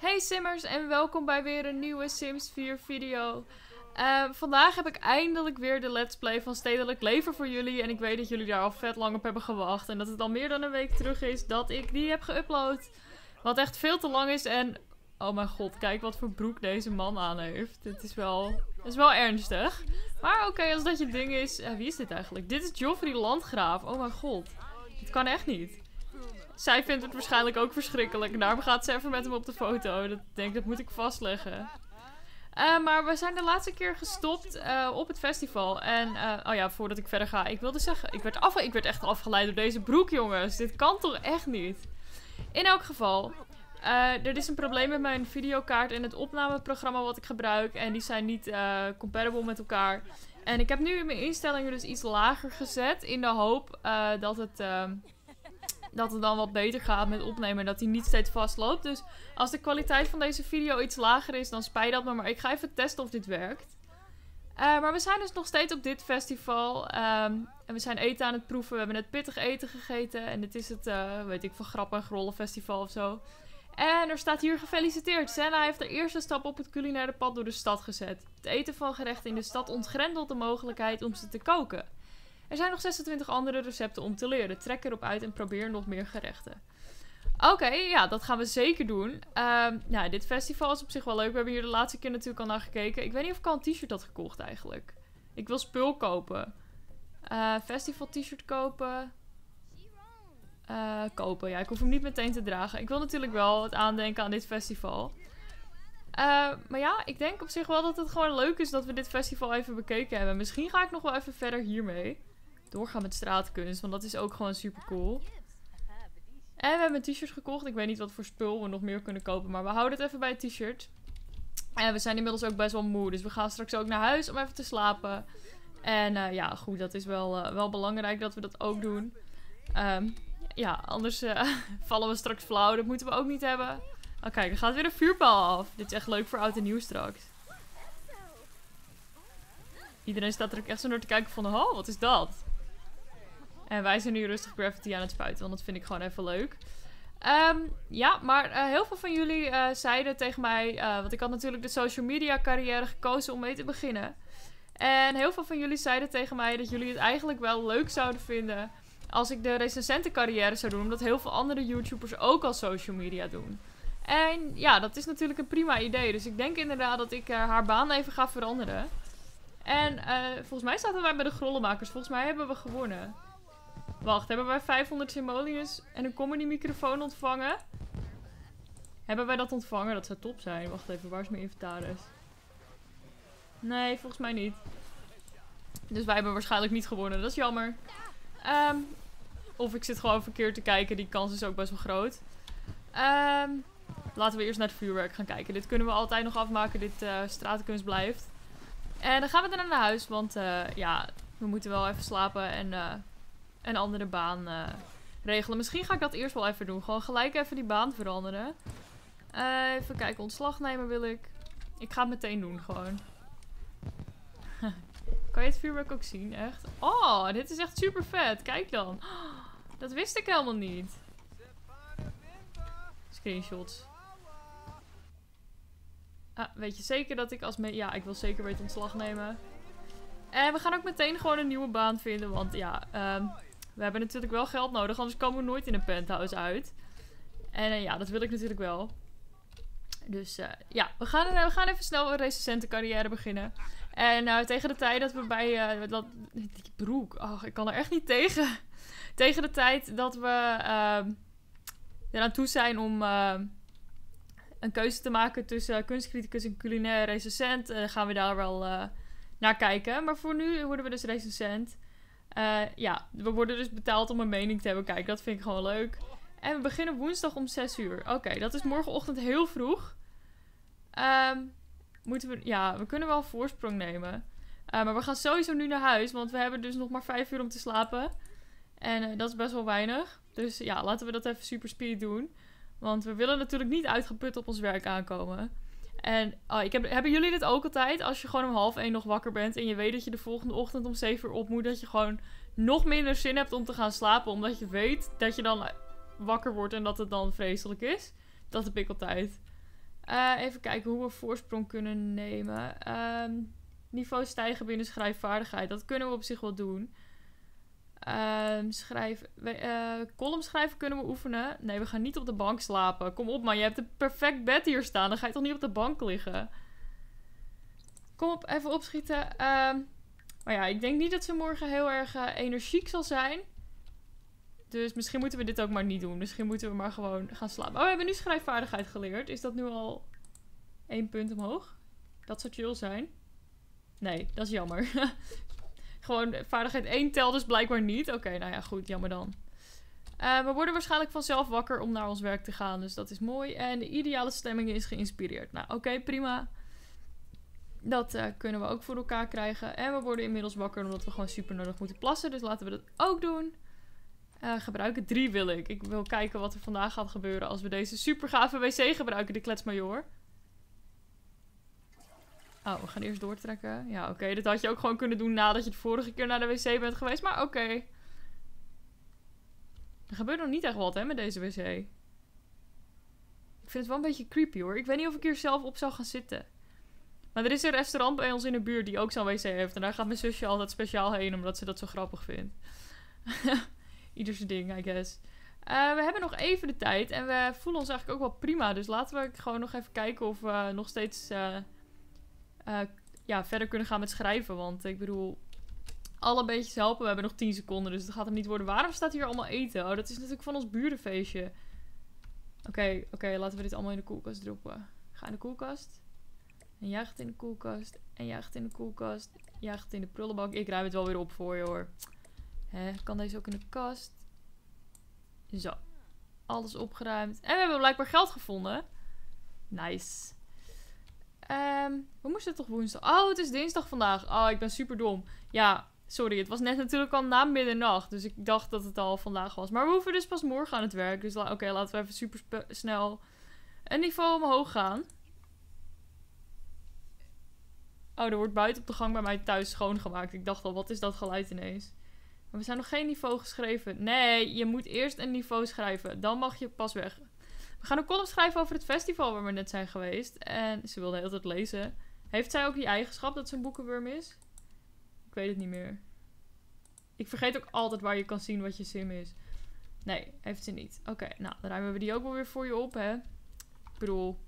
Hey Simmers en welkom bij weer een nieuwe Sims 4 video. Uh, vandaag heb ik eindelijk weer de let's play van Stedelijk Leven voor jullie. En ik weet dat jullie daar al vet lang op hebben gewacht. En dat het al meer dan een week terug is dat ik die heb geüpload. Wat echt veel te lang is en... Oh mijn god, kijk wat voor broek deze man aan heeft. Dit is wel, is wel ernstig. Maar oké, als dat je ding is... Uh, wie is dit eigenlijk? Dit is Joffrey Landgraaf. Oh mijn god. Dit kan echt niet. Zij vindt het waarschijnlijk ook verschrikkelijk. En daarom gaat ze even met hem op de foto. Dat denk dat moet ik vastleggen. Uh, maar we zijn de laatste keer gestopt uh, op het festival. En, uh, oh ja, voordat ik verder ga. Ik wilde zeggen, ik werd, af, ik werd echt afgeleid door deze broek, jongens. Dit kan toch echt niet? In elk geval, er is een probleem met mijn videokaart en het opnameprogramma wat ik gebruik. En die zijn niet compatible met elkaar. En ik heb nu mijn instellingen dus iets lager gezet. In de hoop dat het dat het dan wat beter gaat met opnemen. En dat hij niet steeds vastloopt. Dus als de kwaliteit van deze video iets lager is, dan spijt dat me. Maar ik ga even testen of dit werkt. Uh, maar we zijn dus nog steeds op dit festival. Um, en we zijn eten aan het proeven. We hebben net pittig eten gegeten. En dit is het, uh, weet ik, van Grappen en Grollen Festival of zo. En er staat hier gefeliciteerd. Senna heeft de eerste stap op het culinaire pad door de stad gezet. Het eten van gerechten in de stad ontgrendelt de mogelijkheid om ze te koken. Er zijn nog 26 andere recepten om te leren. Trek erop uit en probeer nog meer gerechten. Oké, ja, dat gaan we zeker doen. Um, nou, dit festival is op zich wel leuk. We hebben hier de laatste keer natuurlijk al naar gekeken. Ik weet niet of ik al een t-shirt had gekocht eigenlijk. Ik wil spul kopen. Uh, festival t-shirt kopen. Uh, kopen, ja. Ik hoef hem niet meteen te dragen. Ik wil natuurlijk wel het aandenken aan dit festival. Uh, maar ja, ik denk op zich wel dat het gewoon leuk is dat we dit festival even bekeken hebben. Misschien ga ik nog wel even verder hiermee doorgaan met straatkunst. Want dat is ook gewoon super cool. En we hebben een t-shirt gekocht. Ik weet niet wat voor spul we nog meer kunnen kopen. Maar we houden het even bij het t-shirt. En we zijn inmiddels ook best wel moe. Dus we gaan straks ook naar huis om even te slapen. En uh, ja, goed, dat is wel, uh, wel belangrijk dat we dat ook doen. Um, ja, anders uh, vallen we straks flauw. Dat moeten we ook niet hebben. Oh kijk, er gaat weer een vuurpaal af. Dit is echt leuk voor oud en nieuw straks. Iedereen staat er ook echt zo naar te kijken van... Oh, wat is dat? En wij zijn nu rustig graffiti aan het spuiten, want dat vind ik gewoon even leuk. Um, ja, maar uh, heel veel van jullie uh, zeiden tegen mij, uh, want ik had natuurlijk de social media carrière gekozen om mee te beginnen. En heel veel van jullie zeiden tegen mij dat jullie het eigenlijk wel leuk zouden vinden als ik de recensente carrière zou doen, omdat heel veel andere YouTubers ook al social media doen. En ja, dat is natuurlijk een prima idee. Dus ik denk inderdaad dat ik haar baan even ga veranderen. En volgens mij zaten wij bij de grollenmakers. Volgens mij hebben we gewonnen. Wacht, hebben wij 500 simoleons en een comedy microfoon ontvangen? Hebben wij dat ontvangen? Dat zou top zijn. Wacht even, waar is mijn inventaris? Nee, volgens mij niet. Dus wij hebben waarschijnlijk niet gewonnen. Dat is jammer. Um, of ik zit gewoon verkeerd te kijken. Die kans is ook best wel groot. Um, laten we eerst naar het vuurwerk gaan kijken. Dit kunnen we altijd nog afmaken. Dit uh, straatkunst blijft. En dan gaan we daarna naar huis. Want uh, ja, we moeten wel even slapen. En uh, een andere baan uh, regelen. Misschien ga ik dat eerst wel even doen. Gewoon gelijk even die baan veranderen. Uh, even kijken, ontslag nemen wil ik. Ik ga het meteen doen, gewoon. kan je het vuurwerk ook zien, echt? Oh, dit is echt super vet. Kijk dan. dat wist ik helemaal niet. Screenshots. Ah, weet je zeker dat ik als. Ja, ik wil zeker weten ontslag nemen. En we gaan ook meteen gewoon een nieuwe baan vinden. Want ja, um, we hebben natuurlijk wel geld nodig, anders komen we nooit in een penthouse uit. En uh, ja, dat wil ik natuurlijk wel. Dus uh, ja, we gaan, uh, we gaan even snel een recensente carrière beginnen. En tegen de tijd dat we bij... dat, die broek, oh, ik kan er echt niet tegen. tegen de tijd dat we ehm, eraan toe zijn om een keuze te maken tussen kunstcriticus en culinair recensent... gaan we daar wel naar kijken. Maar voor nu worden we dus recensent. Uh, ja, we worden dus betaald om een mening te hebben. Kijk, dat vind ik gewoon leuk. En we beginnen woensdag om 6 uur. Oké, dat is morgenochtend heel vroeg. Um, moeten we... Ja, we kunnen wel een voorsprong nemen. Uh, maar we gaan sowieso nu naar huis. Want we hebben dus nog maar 5 uur om te slapen. En uh, dat is best wel weinig. Dus ja, laten we dat even super speed doen. Want we willen natuurlijk niet uitgeput op ons werk aankomen. En oh, ik heb, hebben jullie dit ook altijd? Als je gewoon om half één nog wakker bent en je weet dat je de volgende ochtend om zeven uur op moet, dat je gewoon nog minder zin hebt om te gaan slapen, omdat je weet dat je dan wakker wordt en dat het dan vreselijk is. Dat heb ik altijd. Eh, even kijken hoe we voorsprong kunnen nemen. Ehm, niveau stijgen binnen schrijfvaardigheid. Dat kunnen we op zich wel doen. Um, schrijf, uh, column schrijven kunnen we oefenen. Nee, we gaan niet op de bank slapen. Kom op man, je hebt een perfect bed hier staan. Dan ga je toch niet op de bank liggen. Kom op, even opschieten. Um, maar ja, ik denk niet dat ze morgen heel erg uh, energiek zal zijn. Dus misschien moeten we dit ook maar niet doen. Misschien moeten we maar gewoon gaan slapen. Oh, we hebben nu schrijfvaardigheid geleerd. Is dat nu al één punt omhoog? Dat zou chill zijn. Nee, dat is jammer. gewoon vaardigheid 1 telt dus blijkbaar niet. Oké, nou ja, goed. Jammer dan. Uh, we worden waarschijnlijk vanzelf wakker om naar ons werk te gaan. Dus dat is mooi. En de ideale stemming is geïnspireerd. Nou, oké, prima. Dat uh, kunnen we ook voor elkaar krijgen. En we worden inmiddels wakker omdat we gewoon super nodig moeten plassen. Dus laten we dat ook doen. Uh, gebruiken drie wil ik. Ik wil kijken wat er vandaag gaat gebeuren als we deze super gave wc gebruiken, de kletsmajor. Oh, we gaan eerst doortrekken. Ja, oké. Dit had je ook gewoon kunnen doen nadat je de vorige keer naar de wc bent geweest. Maar oké. Er gebeurt nog niet echt wat, hè, met deze wc. Ik vind het wel een beetje creepy, hoor. Ik weet niet of ik hier zelf op zou gaan zitten. Maar er is een restaurant bij ons in de buurt die ook zo'n wc heeft. En daar gaat mijn zusje altijd speciaal heen, omdat ze dat zo grappig vindt. Ieder zijn ding, I guess. Uh, we hebben nog even de tijd en we voelen ons eigenlijk ook wel prima. Dus laten we gewoon nog even kijken of we nog steeds uh, uh, ja, verder kunnen gaan met schrijven. Want ik bedoel, alle beetjes helpen. We hebben nog 10 seconden, dus het gaat hem niet worden. Waarom staat hier allemaal eten? Oh, dat is natuurlijk van ons burenfeestje. Oké, oké, laten we dit allemaal in de koelkast droppen. Ga in de koelkast. En jaag het in de koelkast. En jaag het in de koelkast. Jaag het in de prullenbak. Ik ruim het wel weer op voor je hoor. Hè, kan deze ook in de kast? Zo. Alles opgeruimd. En we hebben blijkbaar geld gevonden. Nice. Um, we moesten toch woensdag? Oh, het is dinsdag vandaag. Oh, ik ben super dom. Ja, sorry. Het was net natuurlijk al na middernacht. Dus ik dacht dat het al vandaag was. Maar we hoeven dus pas morgen aan het werk. Dus oké, laten we even super snel een niveau omhoog gaan. Oh, er wordt buiten op de gang bij mij thuis schoongemaakt. Ik dacht al, wat is dat geluid ineens? Maar we zijn nog geen niveau geschreven. Nee, je moet eerst een niveau schrijven. Dan mag je pas weg. We gaan een column schrijven over het festival waar we net zijn geweest. En ze wilde heel tijd lezen. Heeft zij ook die eigenschap dat ze een boekenworm is? Ik weet het niet meer. Ik vergeet ook altijd waar je kan zien wat je sim is. Nee, heeft ze niet. Oké, nou, dan ruimen we die ook wel weer voor je op, hè. Ik bedoel...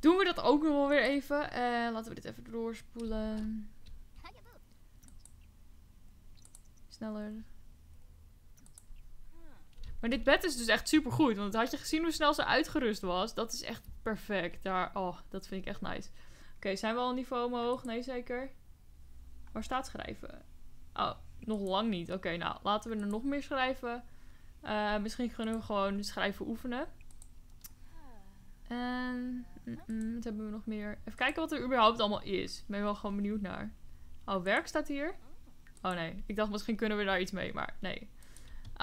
Doen we dat ook nog wel weer even. En uh, laten we dit even doorspoelen. Sneller. Maar dit bed is dus echt super goed. Want had je gezien hoe snel ze uitgerust was? Dat is echt perfect. Daar, oh, dat vind ik echt nice. Oké, zijn we al niveau omhoog? Nee, zeker. Waar staat schrijven? Oh, nog lang niet. Oké, nou, laten we er nog meer schrijven. Uh, misschien kunnen we gewoon schrijven oefenen. En wat hebben we nog meer? Even kijken wat er überhaupt allemaal is. Ik ben wel gewoon benieuwd naar. Oh, werk staat hier. Oh nee, ik dacht misschien kunnen we daar iets mee, maar nee.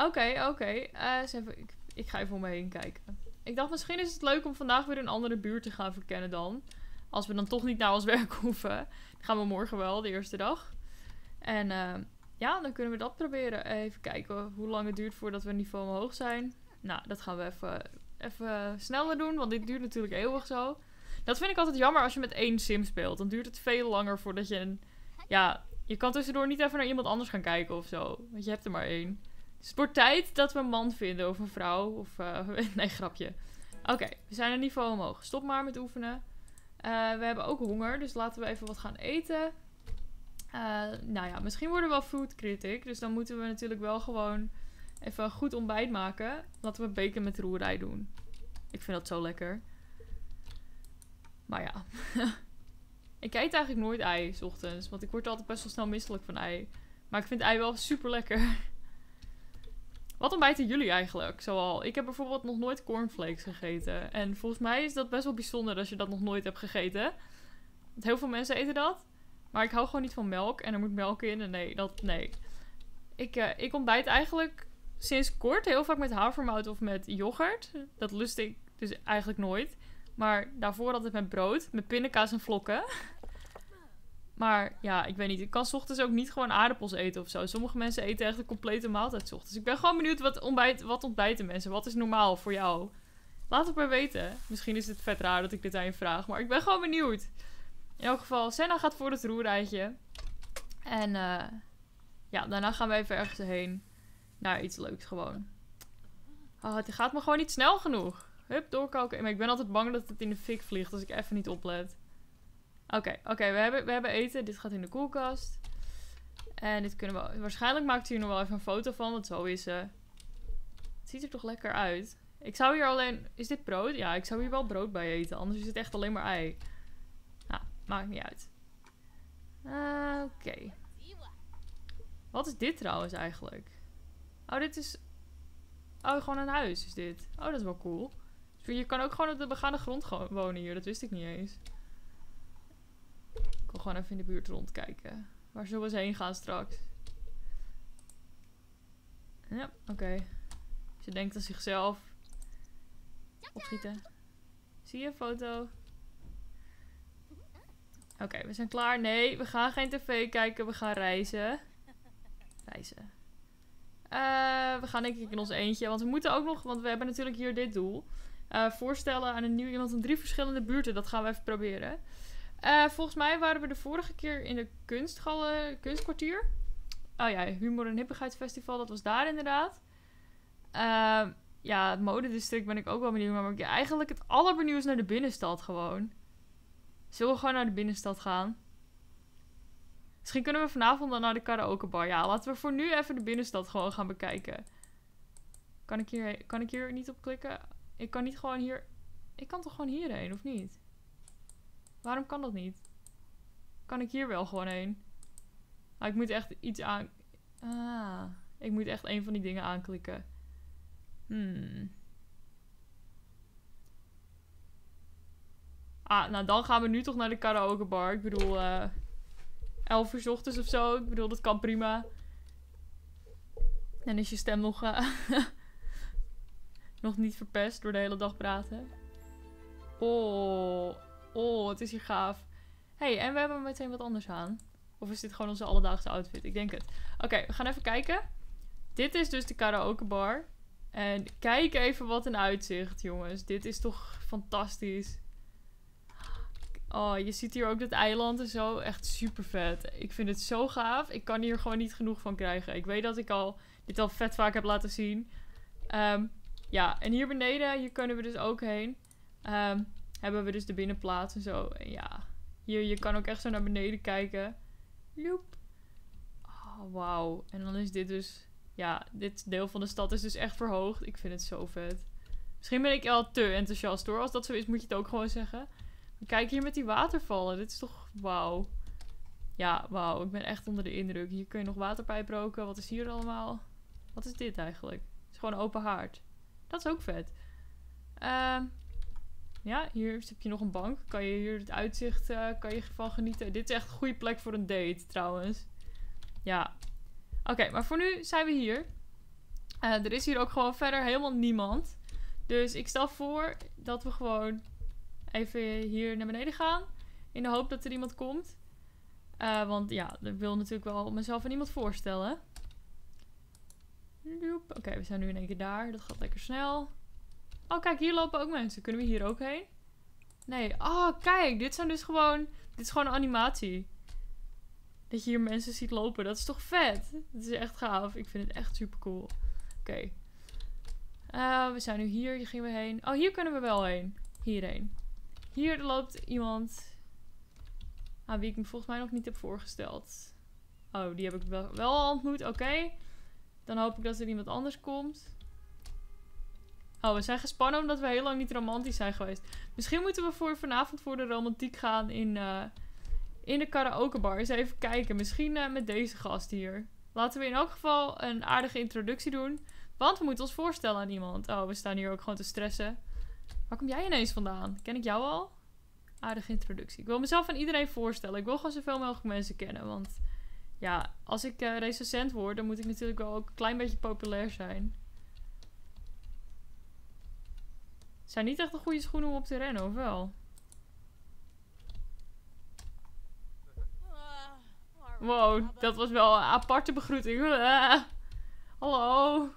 Oké, oké. Uh, ik, ik, ga even om me heen kijken. Ik dacht misschien is het leuk om vandaag weer een andere buurt te gaan verkennen dan. Als we dan toch niet naar ons werk hoeven. Dan gaan we morgen wel, de eerste dag. En uh, ja, dan kunnen we dat proberen. Even kijken hoe lang het duurt voordat we niveau omhoog zijn. Nou, dat gaan we even, even sneller doen, want dit duurt natuurlijk eeuwig zo. Dat vind ik altijd jammer als je met één sim speelt. Dan duurt het veel langer voordat je een... Ja, je kan tussendoor niet even naar iemand anders gaan kijken of zo. Want je hebt er maar één. Het wordt tijd dat we een man vinden of een vrouw. Of, uh, nee, grapje. Oké, we zijn een niveau omhoog. Stop maar met oefenen. Uh, we hebben ook honger, dus laten we even wat gaan eten. Uh, nou ja, misschien worden we wel food critic. Dus dan moeten we natuurlijk wel gewoon even een goed ontbijt maken. Laten we bacon met roerij doen. Ik vind dat zo lekker. Maar ja. ik eet eigenlijk nooit ei s ochtends. Want ik word altijd best wel snel misselijk van ei. Maar ik vind ei wel super lekker. Wat ontbijten jullie eigenlijk? Zoal, ik heb bijvoorbeeld nog nooit cornflakes gegeten. En volgens mij is dat best wel bijzonder als je dat nog nooit hebt gegeten. Want heel veel mensen eten dat. Maar ik hou gewoon niet van melk. En er moet melk in. En nee, dat, nee. Ik, uh, ik ontbijt eigenlijk sinds kort heel vaak met havermout of met yoghurt. Dat lust ik dus eigenlijk nooit. Maar daarvoor altijd met brood, met pindakaas en vlokken. Maar ja, ik weet niet. Ik kan ochtends ook niet gewoon aardappels eten of zo. Sommige mensen eten echt een complete maaltijd ochtends. Ik ben gewoon benieuwd wat, ontbijt, wat ontbijten mensen. Wat is normaal voor jou? Laat het maar weten. Misschien is het vet raar dat ik dit aan je vraag, maar ik ben gewoon benieuwd. In elk geval, Senna gaat voor het roerrijtje. En uh, ja, daarna gaan we even ergens heen. Naar iets leuks gewoon. Oh, het gaat me gewoon niet snel genoeg. Hup, doorkoken. Maar ik ben altijd bang dat het in de fik vliegt als ik even niet oplet. Oké, oké, we, hebben, we hebben eten. Dit gaat in de koelkast. En dit kunnen we... Waarschijnlijk maakt hij hier nog wel even een foto van, want zo is ze. het ziet er toch lekker uit. Ik zou hier alleen... Is dit brood? Ja, ik zou hier wel brood bij eten. Anders is het echt alleen maar ei. Nou, maakt niet uit. Uh, Oké. Wat is dit trouwens eigenlijk? Oh, dit is... Oh, gewoon een huis is dit. Oh, dat is wel cool. Dus je kan ook gewoon op de begane grond wonen hier. Dat wist ik niet eens. Ik wil gewoon even in de buurt rondkijken. Waar zullen we eens heen gaan straks? Ja, oké. Ze denkt aan zichzelf. Opschieten. Zie je foto? Oké, we zijn klaar. Nee, we gaan geen tv kijken. We gaan reizen. Reizen. Uh, we gaan denk ik in ons eentje. Want we moeten ook nog, want we hebben natuurlijk hier dit doel. Uh, voorstellen aan een nieuw iemand in drie verschillende buurten. Dat gaan we even proberen. Uh, volgens mij waren we de vorige keer in de kunstgallen, kunstkwartier. Oh ja, Humor en Hippigheidsfestival. Dat was daar inderdaad. Uh, ja, het modedistrict ben ik ook wel benieuwd. Maar ik eigenlijk het allerbenieuwd naar de binnenstad gewoon. Zullen we gewoon naar de binnenstad gaan? Misschien kunnen we vanavond dan naar de karaokebar. Ja, laten we voor nu even de binnenstad gewoon gaan bekijken. Kan ik hier, kan ik hier niet op klikken? Ik kan niet gewoon hier... Ik kan toch gewoon hierheen, of niet? Waarom kan dat niet? Kan ik hier wel gewoon heen? Maar ik moet echt iets aan... Ah, ik moet echt een van die dingen aanklikken. Hmm. Ah, nou dan gaan we nu toch naar de karaokebar. Ik bedoel, uh, 11 uur s ochtends of zo. Ik bedoel, dat kan prima. En is je stem nog, uh, nog niet verpest door de hele dag praten. Oh, oh, het is hier gaaf. hey, en we hebben meteen wat anders aan. Of is dit gewoon onze alledaagse outfit? Ik denk het. Oké, we gaan even kijken. Dit is dus de karaokebar. En kijk even wat een uitzicht, jongens. Dit is toch fantastisch. Oh, je ziet hier ook dat eiland en zo. Echt super vet. Ik vind het zo gaaf. Ik kan hier gewoon niet genoeg van krijgen. Ik weet dat ik al dit al vet vaak heb laten zien. Um, ja, en hier beneden, hier kunnen we dus ook heen. Um, hebben we dus de binnenplaats en zo. En ja, hier, je kan ook echt zo naar beneden kijken. Loep. Oh, wauw. En dan is dit dus ja, dit deel van de stad is dus echt verhoogd. Ik vind het zo vet. Misschien ben ik al te enthousiast hoor. Als dat zo is, moet je het ook gewoon zeggen. kijk hier met die watervallen. Dit is toch wauw. Ja, wauw. Ik ben echt onder de indruk. Hier kun je nog waterpijp roken. Wat is hier allemaal? Wat is dit eigenlijk? Het is gewoon open haard. Dat is ook vet. Uh, ja, hier heb je nog een bank. Kan je hier het uitzicht uh, kan je van genieten. Dit is echt een goede plek voor een date trouwens. Ja, Oké, maar voor nu zijn we hier. Uh, er is hier ook gewoon verder helemaal niemand. Dus ik stel voor dat we gewoon even hier naar beneden gaan. In de hoop dat er iemand komt. Uh, want ja, ik wil natuurlijk wel mezelf aan iemand voorstellen. Oké, we zijn nu in één keer daar. Dat gaat lekker snel. Oh, kijk, hier lopen ook mensen. Kunnen we hier ook heen? Nee. Oh, kijk. Dit zijn dus gewoon... Dit is gewoon een animatie. Dat je hier mensen ziet lopen. Dat is toch vet? Dat is echt gaaf. Ik vind het echt super cool. Oké. Uh, we zijn nu hier. Hier gingen we heen. Oh, hier kunnen we wel heen. Hierheen. Hier loopt iemand aan wie ik me volgens mij nog niet heb voorgesteld. Oh, die heb ik wel, wel ontmoet. Oké. Dan hoop ik dat er iemand anders komt. Oh, we zijn gespannen omdat we heel lang niet romantisch zijn geweest. Misschien moeten we voor vanavond voor de romantiek gaan in... Uh, in de karaokebar. Eens even kijken. Misschien uh, met deze gast hier. Laten we in elk geval een aardige introductie doen. Want we moeten ons voorstellen aan iemand. Oh, we staan hier ook gewoon te stressen. Waar kom jij ineens vandaan? Ken ik jou al? Aardige introductie. Ik wil mezelf aan iedereen voorstellen. Ik wil gewoon zoveel mogelijk mensen kennen. Want ja, als ik uh, recensent word, dan moet ik natuurlijk wel ook een klein beetje populair zijn. Zijn niet echt de goede schoenen om op te rennen, of wel? Wow, dat was wel een aparte begroeting. hallo.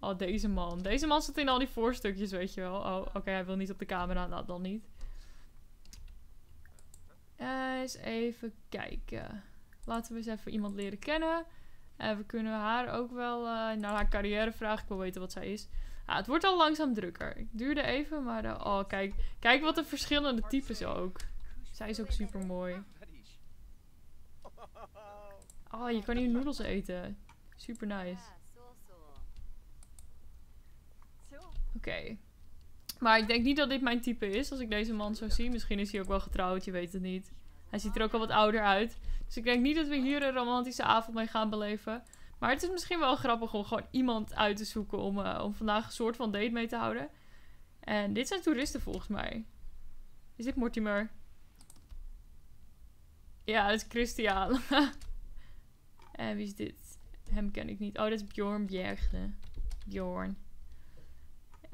Oh, deze man. Deze man zit in al die voorstukjes, weet je wel. Oh, oké, hij wil niet op de camera. Nou, dan niet. Uh, eens even kijken. Laten we eens even iemand leren kennen. En we kunnen haar ook wel uh, naar haar carrière vragen. Ik wil weten wat zij is. Het wordt al langzaam drukker. Ik duurde even, maar... Uh, oh, kijk. Kijk wat een verschillende types ook. Zij is ook super mooi. Oh, je kan hier noedels eten. Super nice. Oké. Maar ik denk niet dat dit mijn type is, als ik deze man zo zie. Misschien is hij ook wel getrouwd, je weet het niet. Hij ziet er ook al wat ouder uit. Dus ik denk niet dat we hier een romantische avond mee gaan beleven. Maar het is misschien wel grappig om gewoon iemand uit te zoeken om, uh, om vandaag een soort van date mee te houden. En dit zijn toeristen volgens mij. Is dit Mortimer? Ja, dat is Christian. en wie is dit? Hem ken ik niet. Oh, dat is Bjorn Bjergde. Bjorn.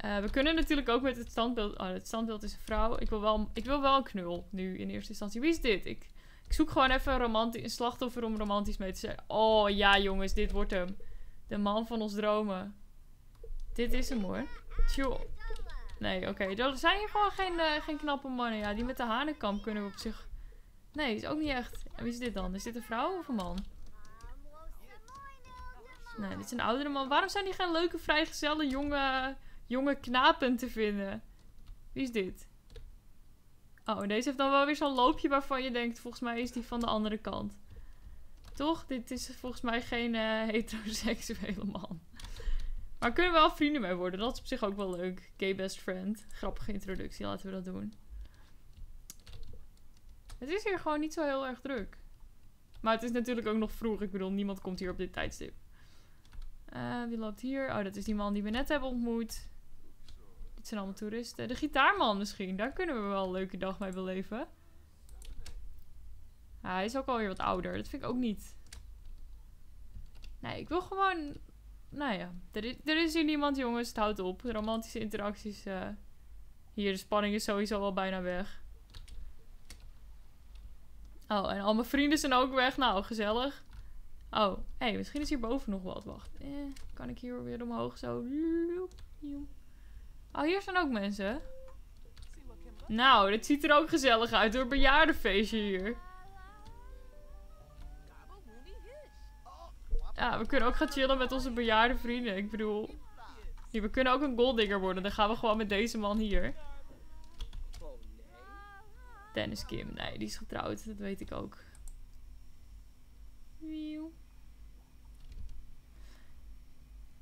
Uh, we kunnen natuurlijk ook met het standbeeld... Oh, het standbeeld is een vrouw. Ik wil wel, ik wil wel een knul nu in eerste instantie. Wie is dit? Ik, ik zoek gewoon even een, romantisch, een slachtoffer om romantisch mee te zijn. Oh ja, jongens, dit wordt hem. De man van ons dromen. Dit is hem hoor. Nee, oké. Okay. Er zijn hier gewoon geen, uh, geen knappe mannen. Ja, die met de hanenkam kunnen we op zich... Nee, is ook niet echt. En wie is dit dan? Is dit een vrouw of een man? Nee, dit is een oudere man. Waarom zijn die geen leuke, vrijgezelle, jonge jonge knapen te vinden. Wie is dit? Oh, deze heeft dan wel weer zo'n loopje waarvan je denkt, volgens mij is die van de andere kant. Toch? Dit is volgens mij geen uh, heteroseksuele man. Maar kunnen we wel vrienden mee worden. Dat is op zich ook wel leuk. Gay best friend. Grappige introductie, laten we dat doen. Het is hier gewoon niet zo heel erg druk. Maar het is natuurlijk ook nog vroeg. Ik bedoel, niemand komt hier op dit tijdstip. Uh, wie loopt hier? Oh, dat is die man die we net hebben ontmoet. Dit zijn allemaal toeristen. De gitaarman misschien. Daar kunnen we wel een leuke dag mee beleven. Hij is ook alweer wat ouder. Dat vind ik ook niet. Nee, ik wil gewoon... Nou ja, er is, er is hier niemand, jongens. Het houdt op. Romantische interacties... Uh... Hier, de spanning is sowieso al bijna weg. Oh, en al mijn vrienden zijn ook weg. Nou, gezellig. Oh, hé, hey, misschien is hierboven nog wat. Wacht. Eh, kan ik hier weer omhoog zo... Oh, hier zijn ook mensen. Nou, dit ziet er ook gezellig uit door bejaardenfeestje hier. Ja, we kunnen ook gaan chillen met onze bejaarde vrienden. Ik bedoel, hier, we kunnen ook een golddigger worden. Dan gaan we gewoon met deze man hier. Dennis Kim. Nee, die is getrouwd. Dat weet ik ook.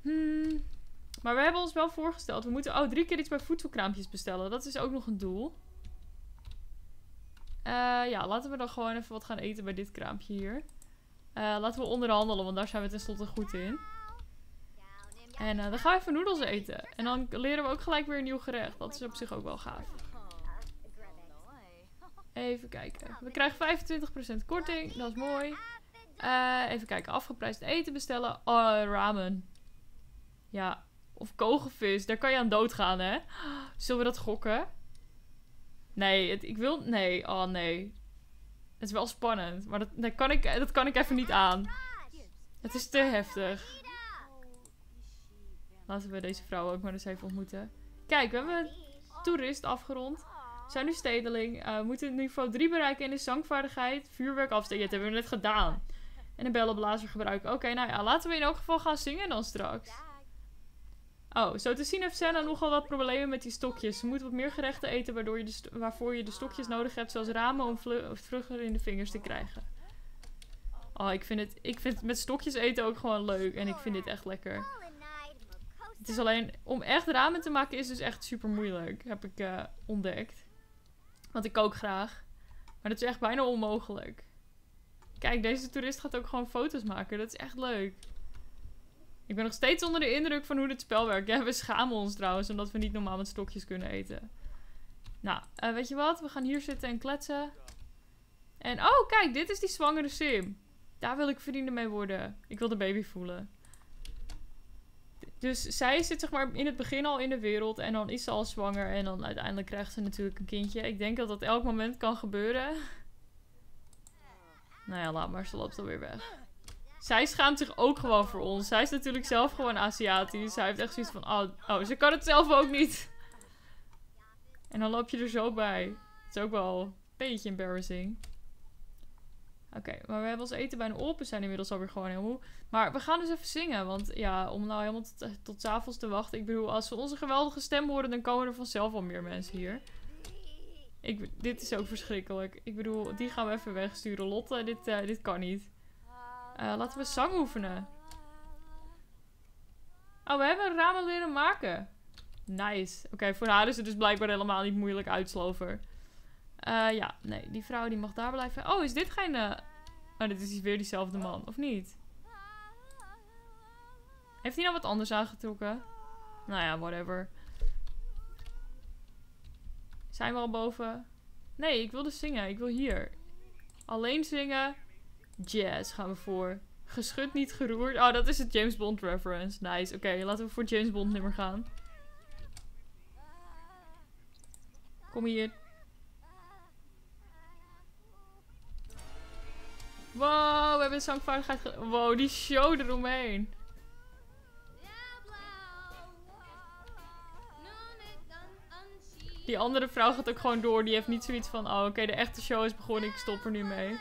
Hmm. Maar we hebben ons wel voorgesteld. We moeten oh, drie keer iets bij voedselkraampjes bestellen. Dat is ook nog een doel. Uh, ja, laten we dan gewoon even wat gaan eten bij dit kraampje hier. Uh, laten we onderhandelen, want daar zijn we tenslotte goed in. En uh, dan gaan we even noedels eten. En dan leren we ook gelijk weer een nieuw gerecht. Dat is op zich ook wel gaaf. Even kijken. We krijgen 25% korting. Dat is mooi. even kijken. Afgeprijsd eten bestellen. Oh, ramen. Ja, of kogelvis. Daar kan je aan doodgaan, hè? Zullen we dat gokken? Nee, ik wil... Nee, oh nee. Het is wel spannend. Maar dat, dat, kan ik, dat kan ik even niet aan. Het is te heftig. Laten we deze vrouw ook maar eens even ontmoeten. Kijk, we hebben toerist afgerond. Zijn nu stedeling. Uh, moeten niveau 3 bereiken in de zangvaardigheid. Vuurwerk afsteken. Dat hebben we net gedaan. En een bellenblazer gebruiken. Oké, nou ja, laten we in elk geval gaan zingen dan straks. Oh, zo te zien heeft Senna nogal wat problemen met die stokjes. Ze moet wat meer gerechten eten waardoor je waarvoor je de stokjes nodig hebt, zoals ramen om vlugger in de vingers te krijgen. Oh, ik vind, het, ik vind met stokjes eten ook gewoon leuk. En ik vind dit echt lekker. Het is alleen, om echt ramen te maken is dus echt super moeilijk. Heb ik uh, ontdekt. Want ik kook graag. Maar dat is echt bijna onmogelijk. Kijk, deze toerist gaat ook gewoon foto's maken. Dat is echt leuk. Ik ben nog steeds onder de indruk van hoe dit spel werkt. Ja, we schamen ons trouwens, omdat we niet normaal met stokjes kunnen eten. Nou, uh, weet je wat? We gaan hier zitten en kletsen. En, oh, kijk, dit is die zwangere sim. Daar wil ik vrienden mee worden. Ik wil de baby voelen. Dus zij zit zeg maar in het begin al in de wereld en dan is ze al zwanger en dan uiteindelijk krijgt ze natuurlijk een kindje. Ik denk dat dat elk moment kan gebeuren. Nou ja, laat maar, ze loopt alweer weg. Zij schaamt zich ook gewoon voor ons. Zij is natuurlijk zelf gewoon Aziatisch. Zij heeft echt zoiets van, oh, oh ze kan het zelf ook niet. En dan loop je er zo bij. Het is ook wel een beetje embarrassing. Oké, maar we hebben ons eten bijna op. We zijn inmiddels alweer gewoon heel moe. Maar we gaan dus even zingen. Want ja, om nou helemaal tot, tot s avonds te wachten. Ik bedoel, als we onze geweldige stem horen, dan komen er vanzelf wel meer mensen hier. Ik, dit is ook verschrikkelijk. Ik bedoel, die gaan we even wegsturen. Lotte, dit, uh, dit kan niet. Uh, laten we zang oefenen. Oh, we hebben een ramen leren maken. Nice. Oké, voor haar is het dus blijkbaar helemaal niet moeilijk uitslover. Uh, ja, nee, die vrouw die mag daar blijven. Oh, is dit geen... Uh... Oh, dit is weer diezelfde man, of niet? Heeft hij nou wat anders aangetrokken? Nou ja, whatever. Zijn we al boven? Nee, ik wil dus zingen. Ik wil hier. Alleen zingen. Jazz gaan we voor. Geschud niet geroerd. Oh, dat is het James Bond reference. Nice. Oké, laten we voor James Bond nummer gaan. Kom hier. Wow, we hebben zangvaardigheid. Wow, die show eromheen. Die andere vrouw gaat ook gewoon door. Die heeft niet zoiets van, oh oké, de echte show is begonnen. Ik stop er nu mee.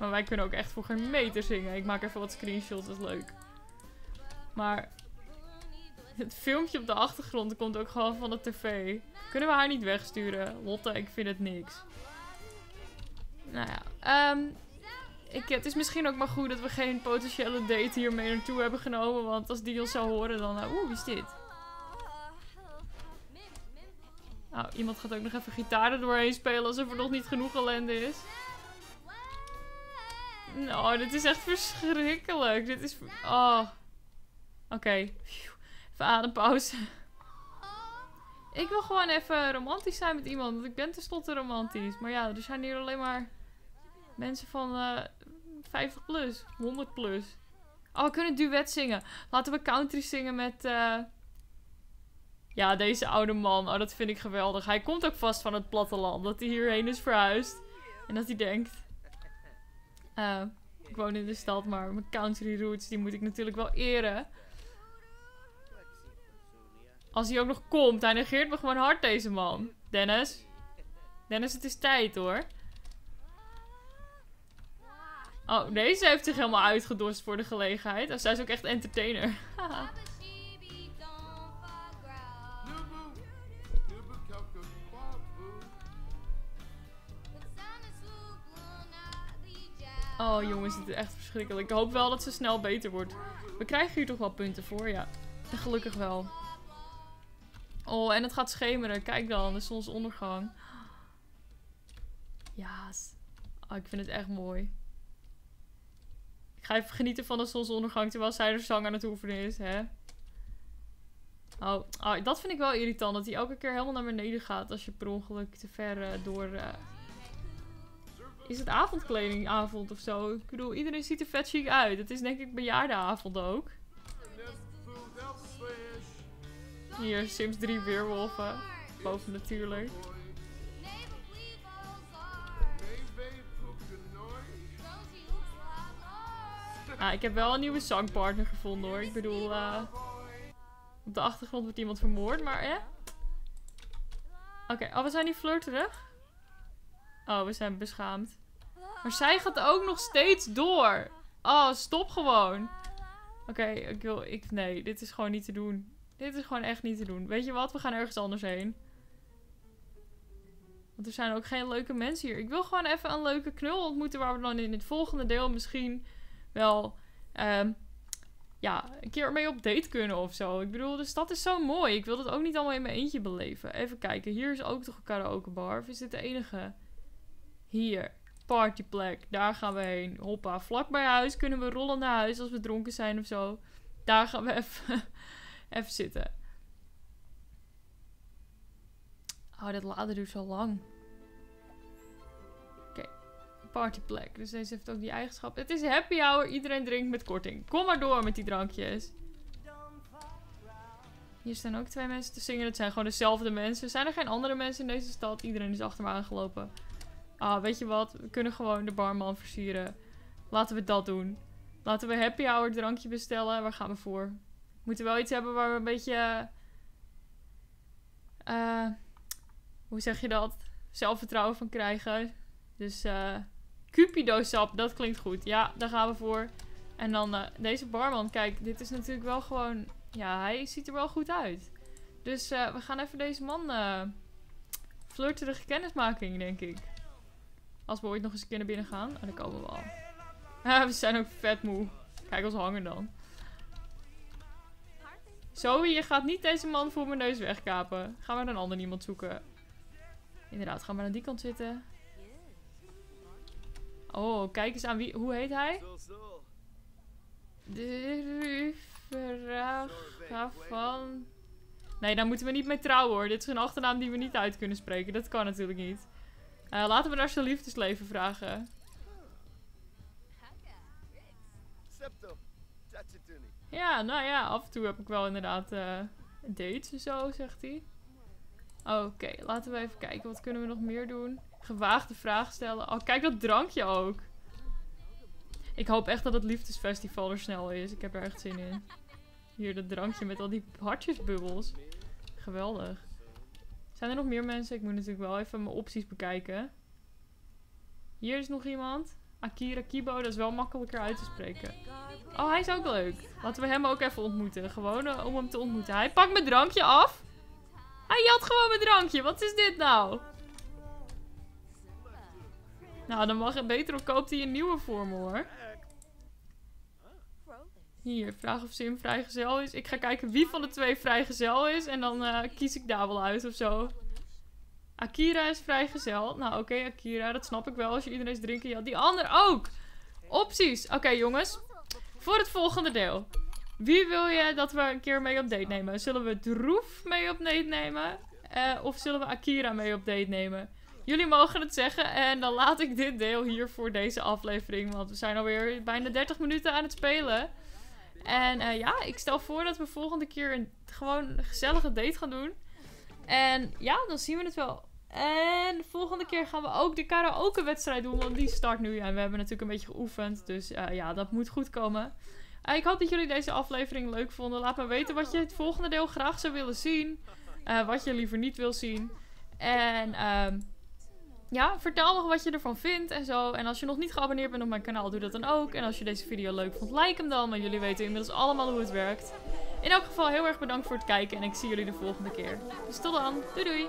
Maar wij kunnen ook echt voor geen meter zingen. Ik maak even wat screenshots, dat is leuk. Maar het filmpje op de achtergrond komt ook gewoon van de tv. Kunnen we haar niet wegsturen? Lotte, ik vind het niks. Nou ja, um, ik, het is misschien ook maar goed dat we geen potentiële date hier mee naartoe hebben genomen. Want als die ons zou horen, dan... Uh, Oeh, wie is dit? Nou, iemand gaat ook nog even gitaar doorheen spelen alsof er nog niet genoeg ellende is. Nou, dit is echt verschrikkelijk. Dit is... Oh. Oké. Okay. Even adempauze. Ik wil gewoon even romantisch zijn met iemand. Want ik ben tenslotte romantisch. Maar ja, er zijn hier alleen maar mensen van uh, eh, 50 plus. 100 plus. Oh, we kunnen duet zingen. Laten we country zingen met... Uh... Ja, deze oude man. Oh, dat vind ik geweldig. Hij komt ook vast van het platteland. Dat hij hierheen is verhuisd. En dat hij denkt... Uh, ik woon in de stad, maar mijn country roots, die moet ik natuurlijk wel eren. Als hij ook nog komt, hij negeert me gewoon hard, deze man. Dennis. Dennis, het is tijd hoor. Oh, deze heeft zich helemaal uitgedost voor de gelegenheid. Oh, zij is ook echt entertainer. Oh jongens, dit is echt verschrikkelijk. Ik hoop wel dat ze snel beter wordt. We krijgen hier toch wel punten voor, ja. Gelukkig wel. Oh, en het gaat schemeren. Kijk dan, de zonsondergang. Ja, oh, ik vind het echt mooi. Ik ga even genieten van de zonsondergang terwijl zij er zang aan het oefenen is, hè. Oh, oh, dat vind ik wel irritant. Dat hij elke keer helemaal naar beneden gaat als je per ongeluk te ver uh, door... Uh... Is het avondkledingavond of zo? Ik bedoel, iedereen ziet er vet chic uit. Het is denk ik bejaardenavond ook. Hier, Sims 3 weerwolven. Boven natuurlijk. Ah, ik heb wel een nieuwe zangpartner gevonden hoor. Ik bedoel, uh, op de achtergrond wordt iemand vermoord, maar hè? Oké, oh, we zijn die fleur terug. Oh, we zijn beschaamd. Maar zij gaat ook nog steeds door. Oh, stop gewoon. Oké, ik wil... Ik, nee, dit is gewoon niet te doen. Dit is gewoon echt niet te doen. Weet je wat? We gaan ergens anders heen. Want er zijn ook geen leuke mensen hier. Ik wil gewoon even een leuke knul ontmoeten... waar we dan in het volgende deel misschien wel... Um, ja, een keer mee op date kunnen of zo. Ik bedoel, de stad is zo mooi. Ik wil dat ook niet allemaal in mijn eentje beleven. Even kijken. Hier is ook toch een karaokebar. Of is dit de enige? Hier. Partyplek. Daar gaan we heen. Hoppa. Vlak bij huis kunnen we rollen naar huis als we dronken zijn of zo. Daar gaan we even Even zitten. Oh, dat laden duurt zo lang. Oké, partyplek. Dus deze heeft ook die eigenschap. Het is happy hour. Iedereen drinkt met korting. Kom maar door met die drankjes. Hier staan ook twee mensen te zingen. Dat zijn gewoon dezelfde mensen. Zijn er geen andere mensen in deze stad? Iedereen is achter me aangelopen. Ah, weet je wat? We kunnen gewoon de barman versieren. Laten we dat doen. Laten we happy hour drankje bestellen. Waar gaan we voor? We moeten wel iets hebben waar we een beetje... eh hoe zeg je dat? Zelfvertrouwen van krijgen. Dus eh Cupido sap, dat klinkt goed. Ja, daar gaan we voor. En dan eh, deze barman. Kijk, dit is natuurlijk wel gewoon... Ja, hij ziet er wel goed uit. Dus we gaan even deze man... flirterige kennismaking, denk ik. Als we ooit nog eens een keer naar binnen gaan. En dan komen we al. Ja, we zijn ook vet moe. Kijk ons hangen dan. Zoe, je gaat niet deze man voor mijn neus wegkapen. Gaan we een ander iemand zoeken. Inderdaad, gaan we aan die kant zitten. Oh, kijk eens aan wie... Hoe heet hij? De vraag van... Nee, daar moeten we niet mee trouwen hoor. Dit is een achternaam die we niet uit kunnen spreken. Dat kan natuurlijk niet. Eh, laten we naar zijn liefdesleven vragen. Ja, nou ja, af en toe heb ik wel inderdaad eh dates en zo, zegt hij. Oké, laten we even kijken. Wat kunnen we nog meer doen? Gewaagde vragen stellen. Oh, kijk dat drankje ook. Ik hoop echt dat het liefdesfestival er snel is. Ik heb er echt zin in. Hier, dat drankje met al die hartjesbubbels. Geweldig. Zijn er nog meer mensen? Ik moet natuurlijk wel even mijn opties bekijken. Hier is nog iemand. Akira Kibo, dat is wel makkelijker uit te spreken. Oh, hij is ook leuk. Laten we hem ook even ontmoeten. Gewoon eh, om hem te ontmoeten. Hij pakt mijn drankje af. Hij jat gewoon mijn drankje. Wat is dit nou? Nou, dan mag het beter of koopt hij een nieuwe voor me hoor. Hier, vraag of Sim vrijgezel is. Ik ga kijken wie van de twee vrijgezel is. En dan eh, kies ik daar wel uit of zo. Akira is vrijgezel. Nou, oké, Akira, dat snap ik wel. Als je iedereen is drinken, ja, die ander ook. Opties. Oké, jongens. Voor het volgende deel. Wie wil je dat we een keer mee op date nemen? Zullen we Droef mee op date nemen? Eh, of zullen we Akira mee op date nemen? Jullie mogen het zeggen. En dan laat ik dit deel hier voor deze aflevering. Want we zijn alweer bijna 30 minuten aan het spelen. En eh, ja, ik stel voor dat we volgende keer een, gewoon een gezellige date gaan doen. En ja, dan zien we het wel. En de volgende keer gaan we ook de karaoke wedstrijd doen. Want die start nu. En we hebben natuurlijk een beetje geoefend. Dus eh, ja, dat moet goed komen. Eh, ik hoop dat jullie deze aflevering leuk vonden. Laat me weten wat je het volgende deel graag zou willen zien. Wat je liever niet wil zien. En ehm, ja, vertel nog wat je ervan vindt en zo. En als je nog niet geabonneerd bent op mijn kanaal, doe dat dan ook. En als je deze video leuk vond, like hem dan. Maar jullie weten inmiddels allemaal hoe het werkt. In elk geval heel erg bedankt voor het kijken. En ik zie jullie de volgende keer. Dus tot dan. Doei doei.